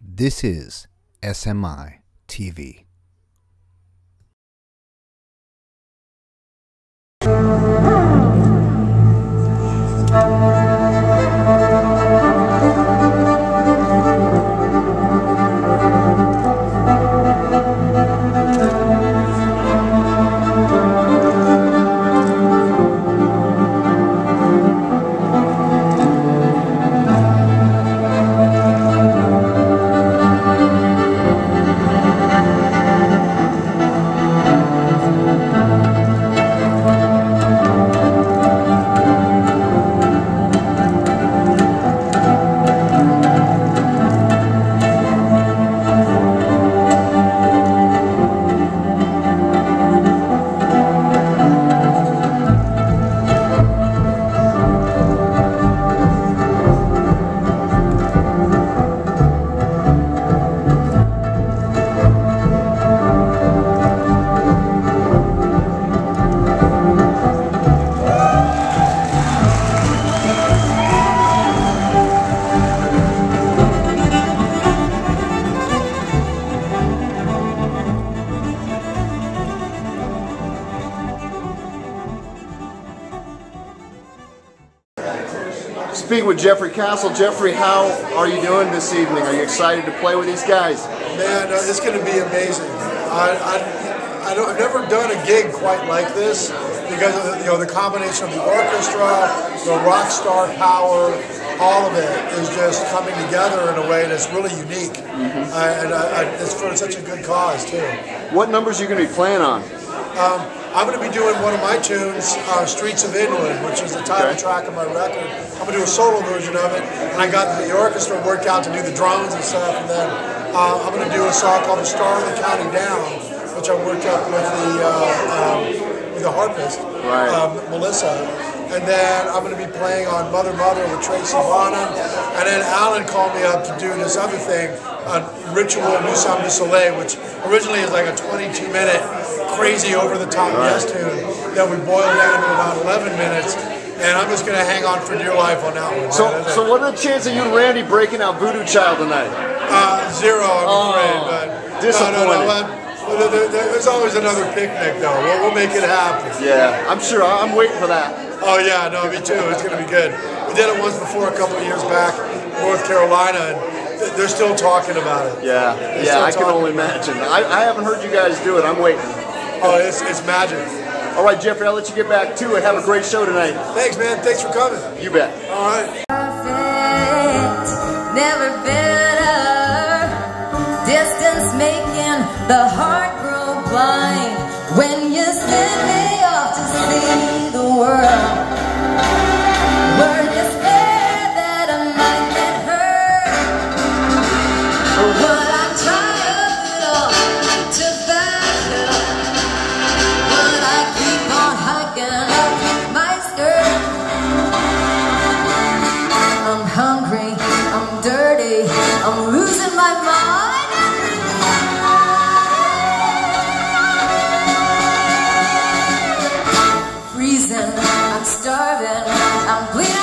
This is SMI TV. Speaking with Geoffrey Castle. Geoffrey, how are you doing this evening? Are you excited to play with these guys? Man, uh, it's going to be amazing. I, I, I don't, I've never done a gig quite like this because of the, you know the combination of the orchestra, the rock star power, all of it is just coming together in a way that's really unique, mm-hmm. uh, and I, it's for such a good cause too. What numbers are you going to be playing on? Um, I'm going to be doing one of my tunes, uh, Streets of England, which is the title okay. track of my record. I'm going to do a solo version of it, and I got the orchestra worked out to do the drums and stuff, and then uh, I'm going to do a song called The Star of the County Down, which I worked up with the, uh, um, with the harpist, right. um, Melissa. And then I'm going to be playing on Mother Mother with Tracy Bonham. And then Alan called me up to do this other thing, a Ritual Nous Sommes du Soleil, which originally is like a 22 minute crazy over the top right. yes tune that we boiled down to about 11 minutes. And I'm just going to hang on for dear life on that one. So, so what are the chances of you and Randy breaking out Voodoo Child tonight? Uh, zero, I'm oh, afraid. But disappointed. No, no, no, there's always another picnic, though. We'll, we'll, make it happen. Yeah, I'm sure. I'm waiting for that. Oh yeah, no, me too. It's going to be good. We did it once before, a couple of years back, North Carolina, and they're still talking about it. Yeah, they're yeah, I can only imagine. I, I haven't heard you guys do it. I'm waiting. Oh, it's, it's magic. All right, Geoffrey, I'll let you get back to it. Have a great show tonight. Thanks, man. Thanks for coming. You bet. All right. never better. Distance making the heart grow blind. When you send me off to see the world. Were you scared that I might get hurt? Or would I try it all to back up? Would I keep on hiking up my skirt? I'm hungry, I'm dirty, I'm losing my mind. I'm starving, I'm bleeding.